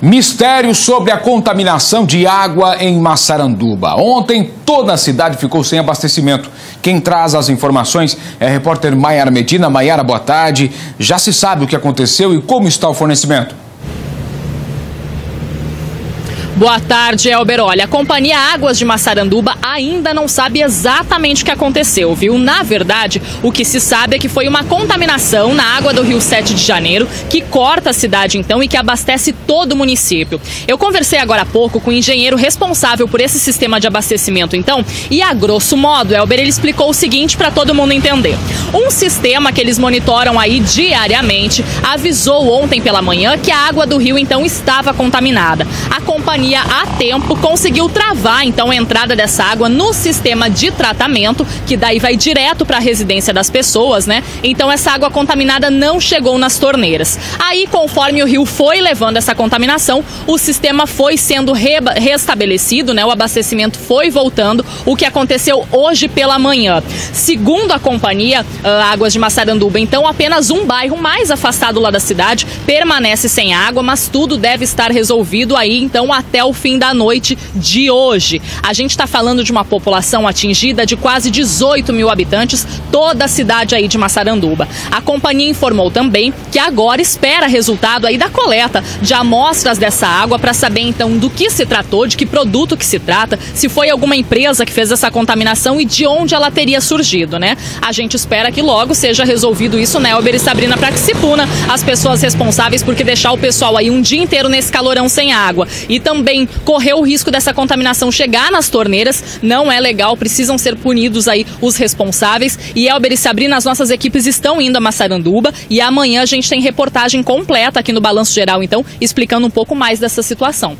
Mistério sobre a contaminação de água em Massaranduba. Ontem, toda a cidade ficou sem abastecimento. Quem traz as informações é a repórter Maiara Medina. Maiara, boa tarde. Já se sabe o que aconteceu e como está o fornecimento? Boa tarde, Elber. Olha, a Companhia Águas de Massaranduba ainda não sabe exatamente o que aconteceu, viu? Na verdade, o que se sabe é que foi uma contaminação na água do Rio 7 de Janeiro, que corta a cidade então e que abastece todo o município. Eu conversei agora há pouco com o engenheiro responsável por esse sistema de abastecimento, então, e a grosso modo, Elber, ele explicou o seguinte para todo mundo entender. Um sistema que eles monitoram aí diariamente avisou ontem pela manhã que a água do rio então estava contaminada. A companhia a tempo conseguiu travar então a entrada dessa água no sistema de tratamento, que daí vai direto para a residência das pessoas, né? Então essa água contaminada não chegou nas torneiras. Aí, conforme o rio foi levando essa contaminação, o sistema foi sendo re restabelecido, né? O abastecimento foi voltando, o que aconteceu hoje pela manhã. Segundo a companhia uh, Águas de Massaranduba, então apenas um bairro mais afastado lá da cidade permanece sem água, mas tudo deve estar resolvido aí então até até o fim da noite de hoje. A gente está falando de uma população atingida de quase 18 mil habitantes, toda a cidade aí de Massaranduba. A companhia informou também que agora espera resultado aí da coleta de amostras dessa água para saber então do que se tratou, de que produto que se trata, se foi alguma empresa que fez essa contaminação e de onde ela teria surgido, né? A gente espera que logo seja resolvido isso, né, Elber e Sabrina, para que se puna as pessoas responsáveis por que deixar o pessoal aí um dia inteiro nesse calorão sem água. E também também correu o risco dessa contaminação chegar nas torneiras. Não é legal, precisam ser punidos aí os responsáveis. E Elber e Sabrina, as nossas equipes estão indo a Massaranduba e amanhã a gente tem reportagem completa aqui no Balanço Geral, então, explicando um pouco mais dessa situação.